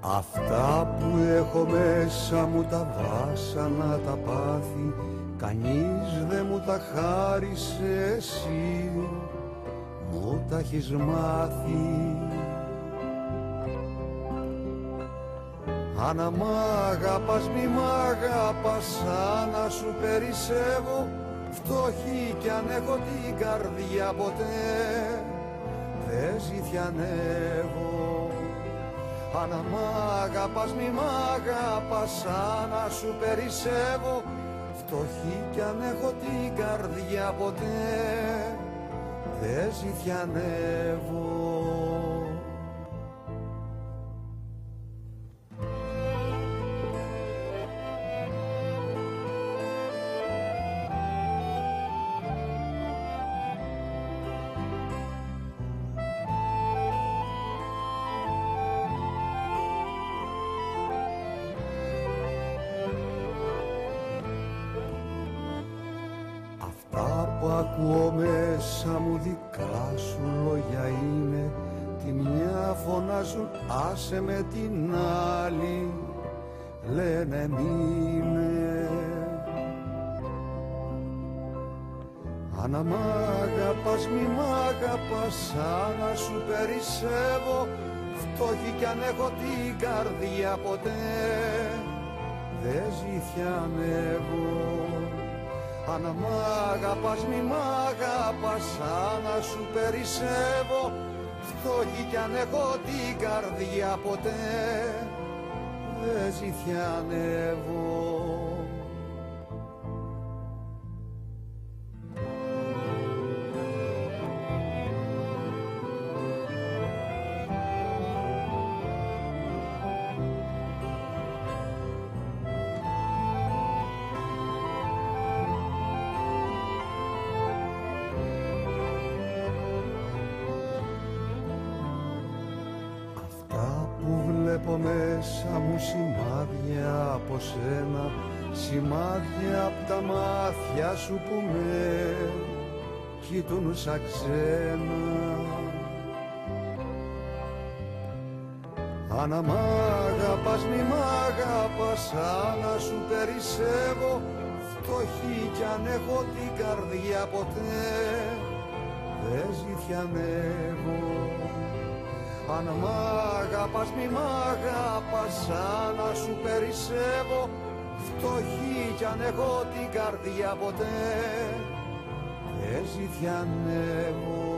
Αυτά που έχω μέσα μου τα βάσανα τα πάθη Κανείς δεν μου τα χάρισε εσύ. Μου τα έχεις μάθει. Αν μ' αγαπάς μη μ' αγαπάς σαν να σου περισσεύω Φτωχή κι αν έχω την καρδιά ποτέ δεν ζητιανεύω Αν μ' αγαπάς μη μ' αγαπάς σαν να σου περισσεύω. Φτωχή κι αν έχω την καρδιά ποτέ δεν ζητιανεύω που ακούω μέσα μου δικά σου λόγια είναι Τη μια φωνάζουν άσε με την άλλη λένε μείνε Αν μ' αγαπάς μη μ' αγαπάς σαν να σου περισσεύω φτώχη κι αν έχω την καρδιά ποτέ δεν ζητιανεύω αν μ' αγαπάς μη μ' αγαπάς σαν να σου περισσεύω. Φτώχη κι αν έχω την καρδιά ποτέ δεν ζητιανεύω βλέπω μέσα μου σημάδια από σένα Σημάδια απ' τα μάτια σου που με κοίτουν σαν ξένα. Αν μ' αγαπάς μη μ' αγαπάς σαν να σου περισσεύω φτωχή κι αν έχω την καρδιά ποτέ. Δεν ζητιανεύω αν μ' αγαπάς μη μ' αγαπάς σαν να σου περισσεύω. Φτωχή κι αν έχω την καρδιά ποτέ. Δεν ζητιανεύω